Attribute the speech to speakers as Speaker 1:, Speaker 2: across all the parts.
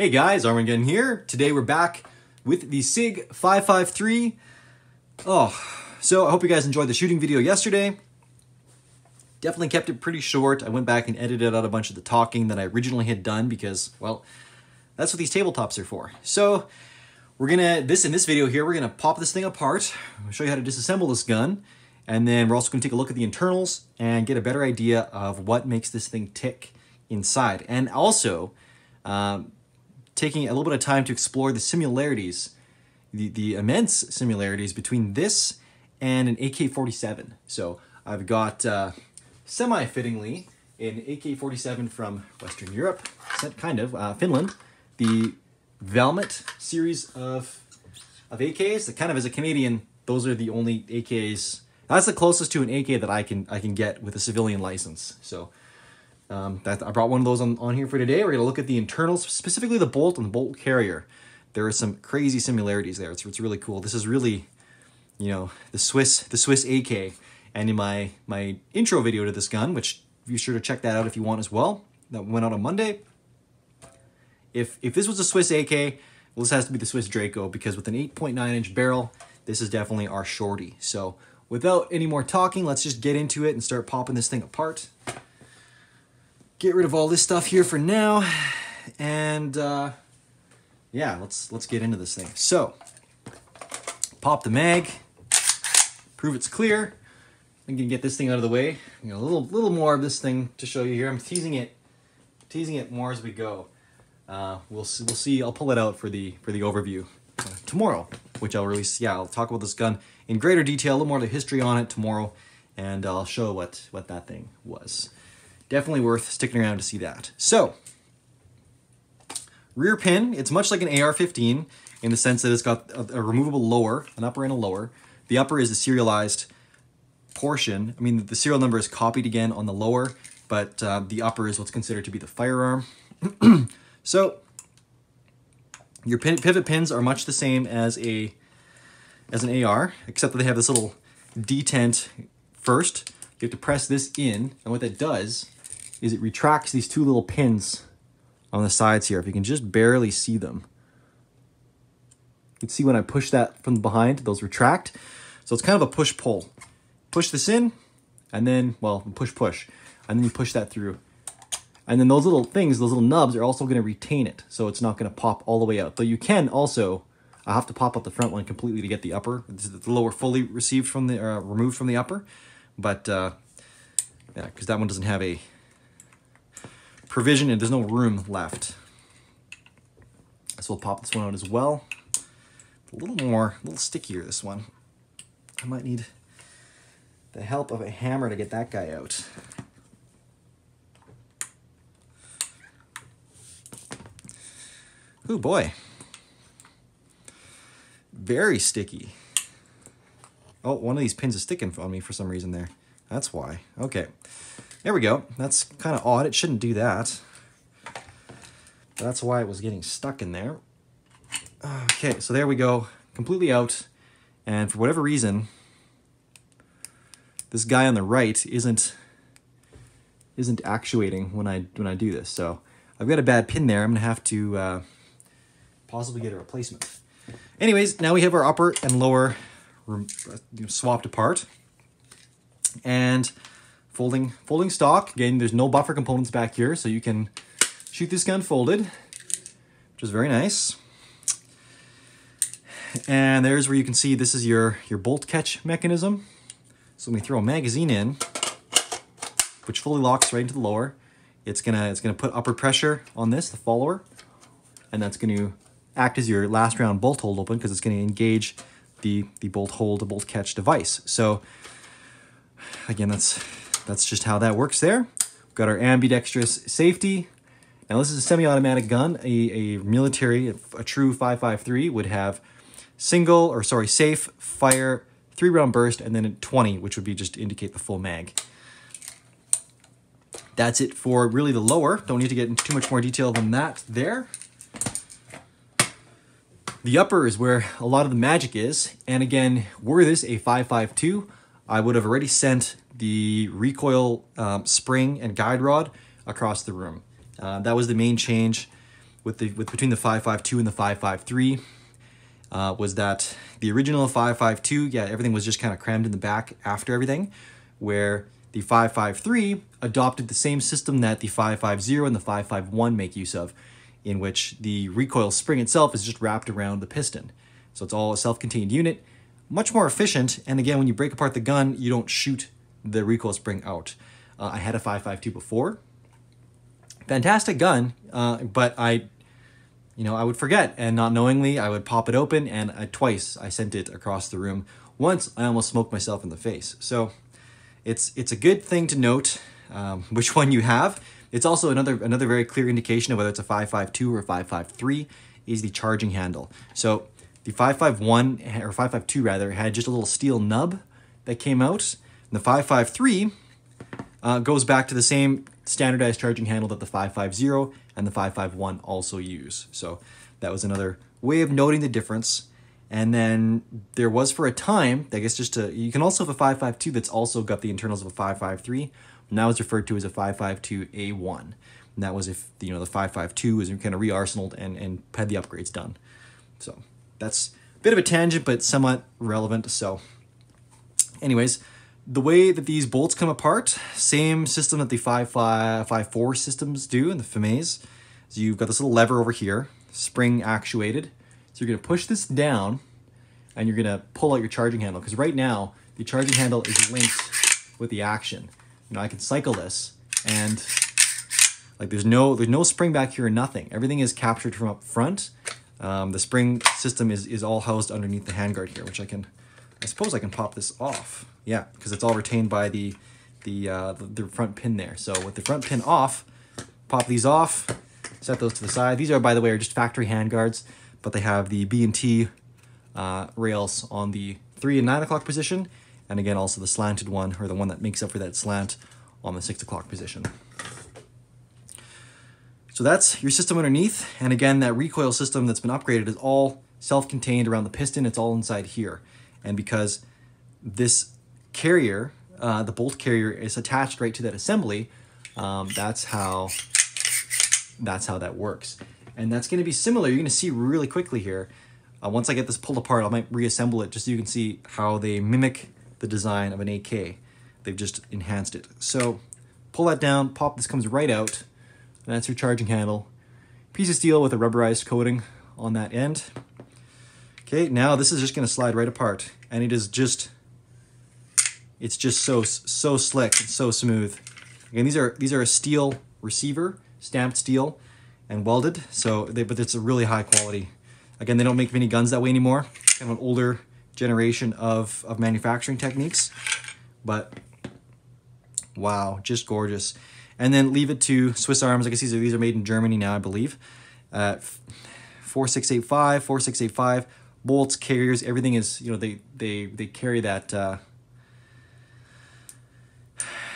Speaker 1: Hey guys, again here. Today we're back with the SIG 553. Oh, so I hope you guys enjoyed the shooting video yesterday. Definitely kept it pretty short. I went back and edited out a bunch of the talking that I originally had done because, well, that's what these tabletops are for. So we're gonna, this in this video here, we're gonna pop this thing apart. Show you how to disassemble this gun. And then we're also gonna take a look at the internals and get a better idea of what makes this thing tick inside. And also, um, taking a little bit of time to explore the similarities, the, the immense similarities between this and an AK-47. So I've got uh, semi-fittingly an AK-47 from Western Europe, kind of, uh, Finland, the Valmet series of, of AKs. That kind of as a Canadian, those are the only AKs. That's the closest to an AK that I can I can get with a civilian license. So um, that, I brought one of those on, on here for today. We're going to look at the internals, specifically the bolt and the bolt carrier. There are some crazy similarities there. It's, it's really cool. This is really, you know, the Swiss the Swiss AK. And in my, my intro video to this gun, which be sure to check that out if you want as well, that went out on Monday. If, if this was a Swiss AK, well, this has to be the Swiss Draco because with an 8.9 inch barrel, this is definitely our shorty. So without any more talking, let's just get into it and start popping this thing apart get rid of all this stuff here for now. And uh, yeah, let's let's get into this thing. So, pop the mag, prove it's clear. I'm gonna get this thing out of the way. You know, a little little more of this thing to show you here. I'm teasing it, teasing it more as we go. Uh, we'll see, we'll see. I'll pull it out for the for the overview uh, tomorrow, which I'll release. Yeah, I'll talk about this gun in greater detail, a little more of the history on it tomorrow, and I'll show what what that thing was. Definitely worth sticking around to see that. So, rear pin, it's much like an AR-15 in the sense that it's got a, a, removable lower, an upper and a lower. The upper is a serialized portion. I mean, the serial number is copied again on the lower, but uh, the upper is what's considered to be the firearm. so, your pin, pivot pins are much the same as a as an AR, except that they have this little detent first. You have to press this in, and what that does is it retracts these two little pins on the sides here. If you can just barely see them. You can see when I push that from behind, those retract. So it's kind of a push-pull. Push this in, and then, well, push-push. And then you push that through. And then those little things, those little nubs are also going to retain it. So it's not going to pop all the way out. Though you can also, I have to pop up the front one completely to get the upper. The lower fully received from the, uh, removed from the upper. But, uh, yeah, because that one doesn't have a provision and there's no room left. So we'll pop this one out as well. A little more, a little stickier this one. I might need the help of a hammer to get that guy out. Oh boy. Very sticky. Oh, one of these pins is sticking on me for some reason there. That's why. Okay. There we go. That's kind of odd. It shouldn't do that. That's why it was getting stuck in there. Okay, so there we go. Completely out. And for whatever reason, this guy on the right isn't isn't actuating when I when I do this. So I've got a bad pin there. I'm gonna have to uh, possibly get a replacement. Anyways, now we have our upper and lower swapped apart. And folding folding stock. Again, there's no buffer components back here, so you can shoot this gun folded, which is very nice. And there's where you can see this is your, your bolt catch mechanism. So when we throw a magazine in, which fully locks right into the lower, it's gonna it's gonna put upper pressure on this, the follower, and that's gonna act as your last round bolt hold open because it's gonna engage the, the bolt hold, the bolt catch device. So again, that's that's just how that works there. We've got our ambidextrous safety. Now this is a semi-automatic gun. A, a military, a true 5.53 would have single, or sorry, safe, fire, three round burst, and then 20, which would be just to indicate the full mag. That's it for really the lower. Don't need to get into too much more detail than that there. The upper is where a lot of the magic is. And again, were this a 5.52, I would have already sent the recoil um, spring and guide rod across the room. Uh, that was the main change. with the with between the 552 and the 553 uh, was that the original 552, yeah, everything was just kind of crammed in the back after everything, where the 553 adopted the same system that the 550 and the 551 make use of, in which the recoil spring itself is just wrapped around the piston. So it's all a self-contained unit, much more efficient, and again, when you break apart the gun, you don't shoot the recoil spring out. Uh, I had a 552 before. Fantastic gun, uh, but I you know, I would forget and not knowingly I would pop it open and uh, twice I sent it across the room. Once I almost smoked myself in the face. So it's it's a good thing to note um, which one you have. It's also another another very clear indication of whether it's a 552 or a 553 is the charging handle. So the 551 or 552 rather had just a little steel nub that came out. And the 553 uh, goes back to the same standardized charging handle that the 550 and the 551 also use. So that was another way of noting the difference. And then there was for a time, I guess just to, you can also have a 552 that's also got the internals of a 553. Now it's referred to as a 552A1. And that was if, you know, the 552 was kind of re-arsenaled and, and had the upgrades done. So that's a bit of a tangent, but somewhat relevant. So anyways, the way that these bolts come apart, same system that the 5554 systems do in the FAMEs. So you've got this little lever over here, spring actuated. So you're gonna push this down and you're gonna pull out your charging handle because right now the charging handle is linked with the action. You know, I can cycle this and like there's no there's no spring back here or nothing. Everything is captured from up front. Um, the spring system is, is all housed underneath the handguard here, which I can, I suppose I can pop this off. Yeah, because it's all retained by the, the, uh, the, the front pin there. So with the front pin off, pop these off, set those to the side. These are, by the way, are just factory handguards, but they have the B&T uh, rails on the 3 and 9 o'clock position, and again, also the slanted one, or the one that makes up for that slant on the 6 o'clock position. So that's your system underneath, and again, that recoil system that's been upgraded is all self-contained around the piston, it's all inside here. And because this carrier, uh, the bolt carrier is attached right to that assembly. Um, that's how that's how that works. And that's going to be similar. You're going to see really quickly here. Uh, once I get this pulled apart, I might reassemble it just so you can see how they mimic the design of an AK. They've just enhanced it. So pull that down, pop, this comes right out. That's your charging handle. Piece of steel with a rubberized coating on that end. Okay, now this is just going to slide right apart. And it is just it's just so so slick and so smooth. Again, these are these are a steel receiver, stamped steel, and welded. So, they, but it's a really high quality. Again, they don't make many guns that way anymore. Kind of an older generation of of manufacturing techniques, but wow, just gorgeous. And then leave it to Swiss Arms. I guess these are these are made in Germany now, I believe. Uh, 4685, 4685 bolts, carriers, everything is you know they they they carry that. Uh,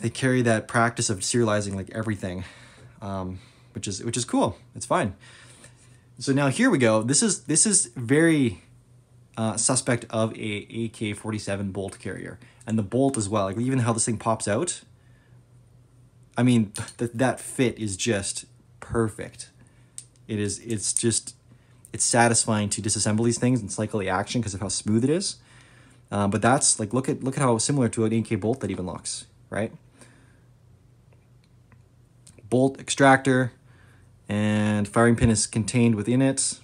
Speaker 1: they carry that practice of serializing like everything, um, which is which is cool. It's fine. So now here we go. This is this is very uh, suspect of a AK-47 bolt carrier, and the bolt as well. Like even how this thing pops out. I mean, th that fit is just perfect. It is. It's just. It's satisfying to disassemble these things and cycle the action because of how smooth it is. Um, but that's like look at look at how similar to an AK bolt that even looks, right? bolt extractor and firing pin is contained within it.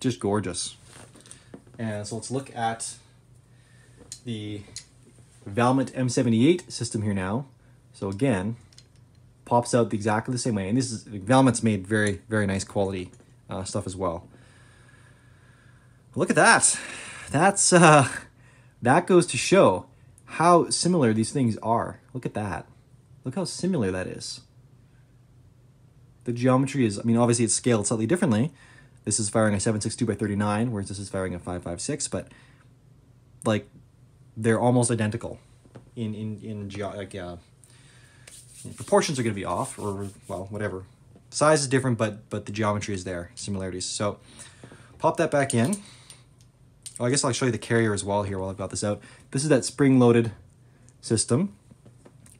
Speaker 1: Just gorgeous. And so let's look at the Valmet M78 system here now. So again, pops out exactly the same way. And this is, Valmet's made very, very nice quality uh, stuff as well. Look at that. That's, uh, that goes to show how similar these things are. Look at that. Look how similar that is. The geometry is, I mean, obviously it's scaled slightly differently. This is firing a 762 by 39, whereas this is firing a 556, but like they're almost identical in in in ge like uh, proportions are going to be off or well whatever. Size is different, but but the geometry is there, similarities. So pop that back in. Oh, I guess I'll show you the carrier as well here while I've got this out. This is that spring-loaded system.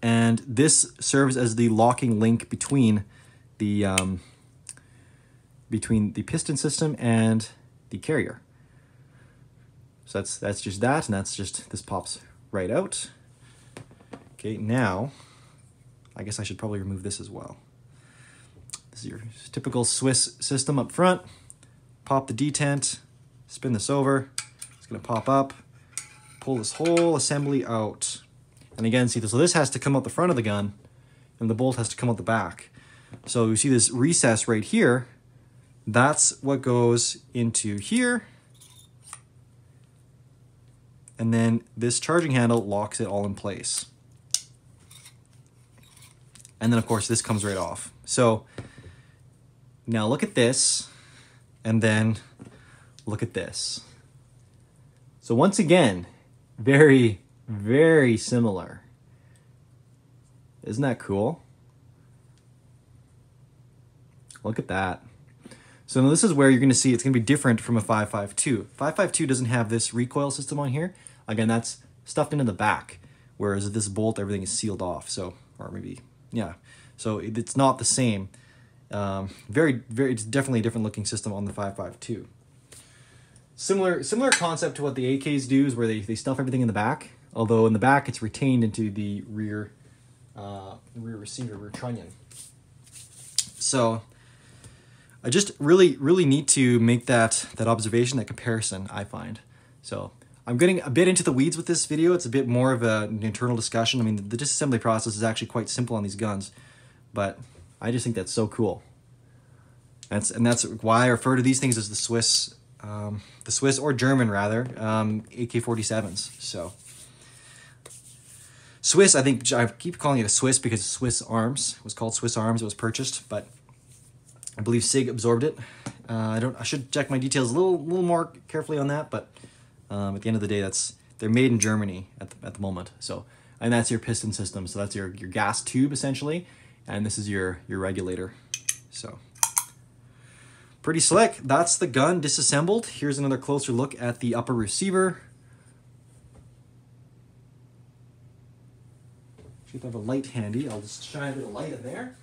Speaker 1: And this serves as the locking link between the um, between the piston system and the carrier. So that's that's just that, and that's just this pops right out. Okay, now I guess I should probably remove this as well. This is your typical Swiss system up front. Pop the detent, spin this over. It's gonna pop up, pull this whole assembly out. And again, see, this. so this has to come out the front of the gun and the bolt has to come out the back. So you see this recess right here, that's what goes into here. And then this charging handle locks it all in place. And then of course this comes right off. So now look at this and then look at this. So once again, very, very similar. Isn't that cool? Look at that. So now this is where you're going to see it's going to be different from a 552. 552 doesn't have this recoil system on here. Again, that's stuffed into the back, whereas this bolt, everything is sealed off. So, or maybe, yeah. So it's not the same. Um, very, very, it's definitely a different looking system on the 552. Similar, similar concept to what the AKs do is where they, they stuff everything in the back, although in the back it's retained into the rear, uh, rear receiver, rear trunnion. So I just really, really need to make that, that observation, that comparison, I find. So I'm getting a bit into the weeds with this video. It's a bit more of a, an internal discussion. I mean, the disassembly process is actually quite simple on these guns, but I just think that's so cool. That's, and that's why I refer to these things as the Swiss um, the Swiss or German rather um, AK-47s. So Swiss, I think I keep calling it a Swiss because Swiss Arms it was called Swiss Arms. It was purchased, but I believe Sig absorbed it. Uh, I don't. I should check my details a little, little more carefully on that. But um, at the end of the day, that's they're made in Germany at the, at the moment. So and that's your piston system. So that's your your gas tube essentially, and this is your your regulator. So. Pretty slick. That's the gun disassembled. Here's another closer look at the upper receiver. I have a light handy, I'll just shine a bit of light in there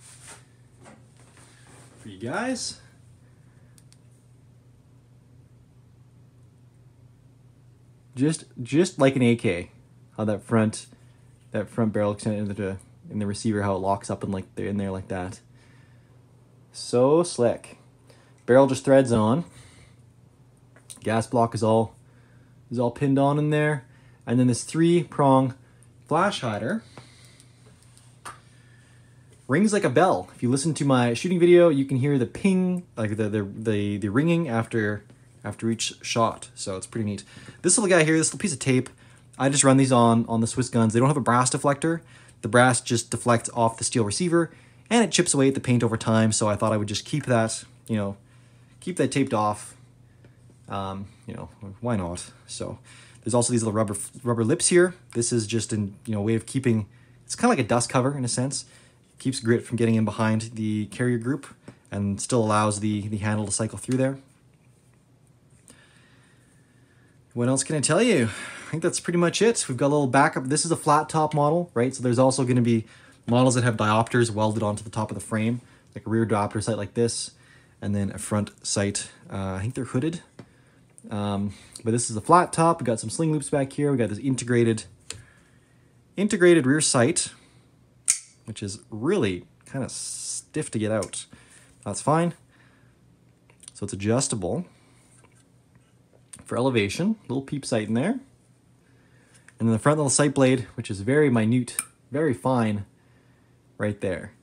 Speaker 1: for you guys. Just just like an AK, how that front that front barrel extended in the in the receiver, how it locks up and like they're in there like that. So slick. Barrel just threads on. Gas block is all is all pinned on in there. And then this three prong flash hider rings like a bell. If you listen to my shooting video, you can hear the ping, like the the the, the ringing after after each shot. So it's pretty neat. This little guy here, this little piece of tape, I just run these on on the Swiss guns. They don't have a brass deflector. The brass just deflects off the steel receiver and it chips away at the paint over time. So I thought I would just keep that, you know, keep that taped off. Um, you know, why not? So there's also these little rubber rubber lips here. This is just in you know way of keeping. It's kind of like a dust cover in a sense. Keeps grit from getting in behind the carrier group and still allows the the handle to cycle through there. What else can I tell you? I think that's pretty much it. We've got a little backup. This is a flat top model, right? So there's also going to be models that have diopters welded onto the top of the frame, like a rear diopter sight like this and then a front sight. Uh, I think they're hooded. Um, but this is a flat top. We got some sling loops back here. We got this integrated, integrated rear sight, which is really kind of stiff to get out. That's fine. So it's adjustable for elevation. Little peep sight in there. And then the front little sight blade, which is very minute, very fine right there.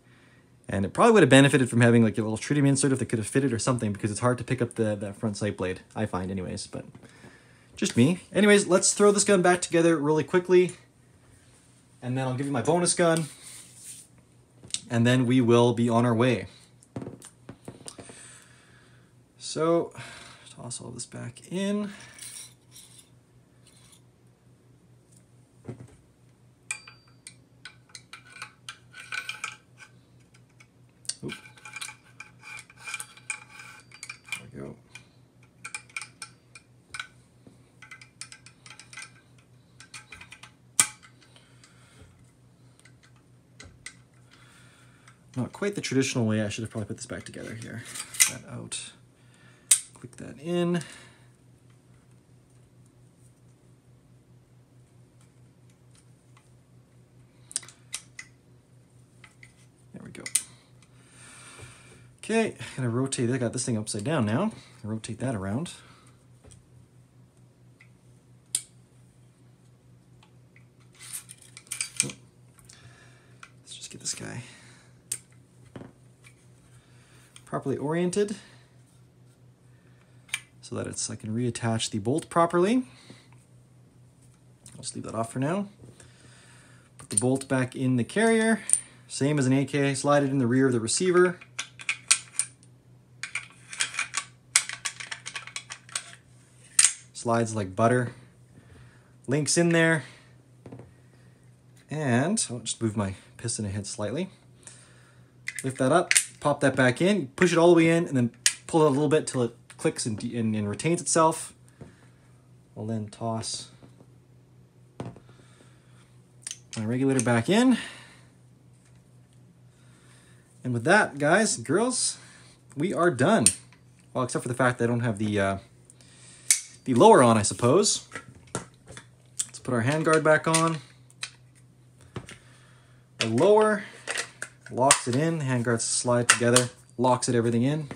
Speaker 1: And it probably would have benefited from having like a little tritium insert if they could have fitted or something because it's hard to pick up the that front sight blade, I find anyways, but just me. Anyways, let's throw this gun back together really quickly. And then I'll give you my bonus gun. And then we will be on our way. So, toss all this back in. Quite the traditional way. I should have probably put this back together here. That out. Click that in. There we go. Okay, gonna rotate. I got this thing upside down now. Rotate that around. Let's just get this guy properly oriented so that it's I can reattach the bolt properly. I'll just leave that off for now. Put the bolt back in the carrier, same as an AK, slide it in the rear of the receiver. Slides like butter. Links in there. And I'll just move my piston ahead slightly. Lift that up, pop that back in, push it all the way in, and then pull it a little bit till it clicks and, and, and retains itself. I'll then toss my regulator back in. And with that, guys and girls, we are done. Well, except for the fact that I don't have the uh, the lower on, I suppose. Let's put our handguard back on. The lower locks it in, handguards slide together, locks it everything in.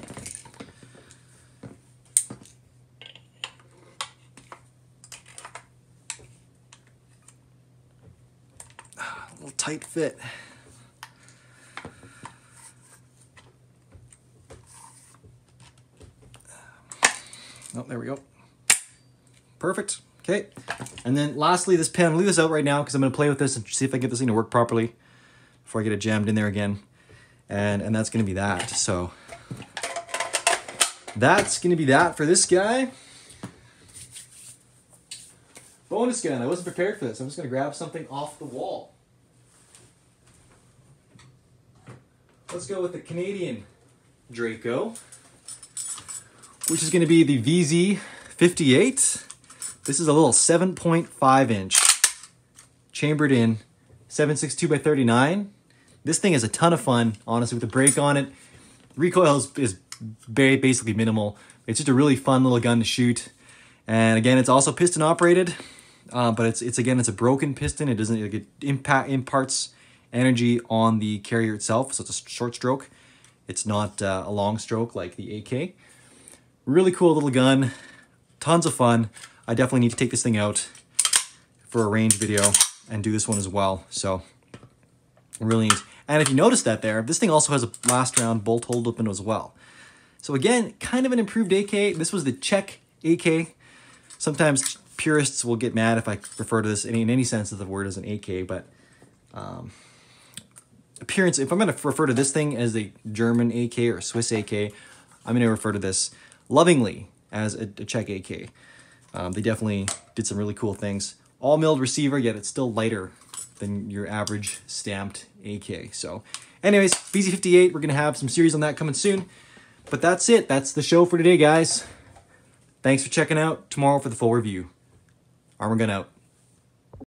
Speaker 1: Ah, a little tight fit. Oh, there we go. Perfect. Okay. And then lastly, this pen, I'll leave this out right now because I'm going to play with this and see if I get this thing to work properly before I get it jammed in there again. And, and that's to be that. So that's to be that for this guy. Bonus gun. I wasn't prepared for this. I'm just to grab something off the wall. Let's go with the Canadian Draco, which is to be the VZ58. This is a little 7.5 inch chambered in 762 by 39. This thing is a ton of fun, honestly, with the brake on it. Recoil is, is very basically minimal. It's just a really fun little gun to shoot. And again, it's also piston operated, uh, but it's it's again it's a broken piston. It doesn't like it impact imparts energy on the carrier itself, so it's a short stroke. It's not uh, a long stroke like the AK. Really cool little gun, tons of fun. I definitely need to take this thing out for a range video and do this one as well. So really neat. And if you notice that there, this thing also has a last round bolt hold open as well. So again, kind of an improved AK. This was the Czech AK. Sometimes purists will get mad if I refer to this in, any sense of the word as an AK, but um, appearance, if I'm going to refer to this thing as a German AK or Swiss AK, I'm going to refer to this lovingly as a, a Czech AK. Um, they definitely did some really cool things. All milled receiver, yet it's still lighter than your average stamped AK. So anyways, VZ58, we're going to have some series on that coming soon. But that's it. That's the show for today, guys. Thanks for checking out. Tomorrow for the full review. Arm&Gun out.